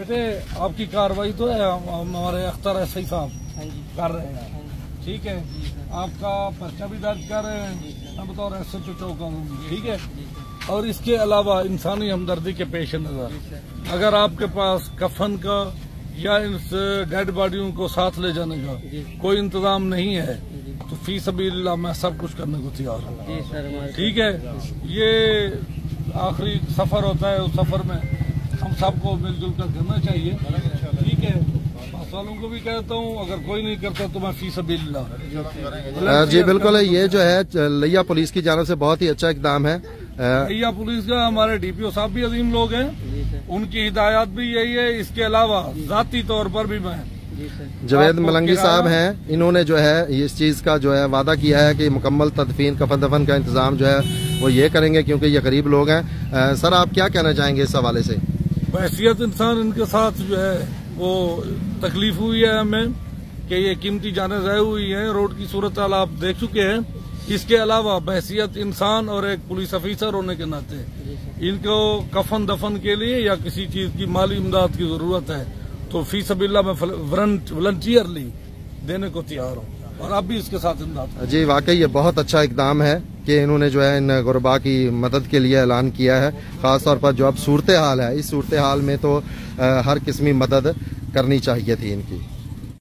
बेटे आपकी कार्रवाई तो है हम- हम- हमारे अख्तर एस साहब हाँ कर रहे हैं। हाँ ठीक है? आपका पर्चा भी दर्ज कर रहे हैं। सर। मैं बतौर एस एच ओ चौका ठीक है? और इसके अलावा इंसानी हमदर्दी के पेश नज़र। अगर आपके पास कफन का या इस डेड बॉडियों को साथ ले जाने का कोई इंतज़ाम नहीं है तो फ़ी सबील्ला मैं सब कुछ करने को तैयार हूँ। ठीक है? ये आखिरी सफ़र होता है उस सफ़र में। हम सबको मिलजुल कर करना चाहिए। ठीक है? वालों को भी कहता हूँ अगर कोई नहीं करता तो मैं जी बिल्कुल ये जो है लिया पुलिस की जानब से बहुत ही अच्छा इकदाम है। भैया पुलिस का हमारे डीपीओ साहब भी अजीम लोग हैं। उनकी हिदायत भी यही है। इसके अलावा जाती तौर पर भी मैं जवेद मलंगी साहब हैं। इन्होंने जो है इस चीज़ का जो है वादा किया है कि मुकम्मल तदफीन कफन दफन का इंतज़ाम जो है वो ये करेंगे क्योंकि ये गरीब लोग हैं। सर आप क्या कहना चाहेंगे इस हवाले से? बहसीत इंसान इनके साथ जो है, वो तकलीफ़ हुई है हमें कि ये कीमती जाने ज़ाय हुई हैं। रोड की सूरत हाल आप देख चुके हैं। इसके अलावा बहसीत इंसान और एक पुलिस अफिसर होने के नाते इनको कफन दफन के लिए या किसी चीज़ की माली इमदाद की ज़रूरत है। तो फ़ी सबील्ला में वॉलंटियरली देने को तैयार हूँ। और आप भी इसके साथ इमदाद जी, वाकई ये बहुत अच्छा इकदाम है। कि इन्होंने जो है इन गुरबा की मदद के लिए ऐलान किया है। खास तौर पर जो अब सूरत हाल है, इस सूरत हाल में तो हर किस्मी मदद करनी चाहिए थी इनकी।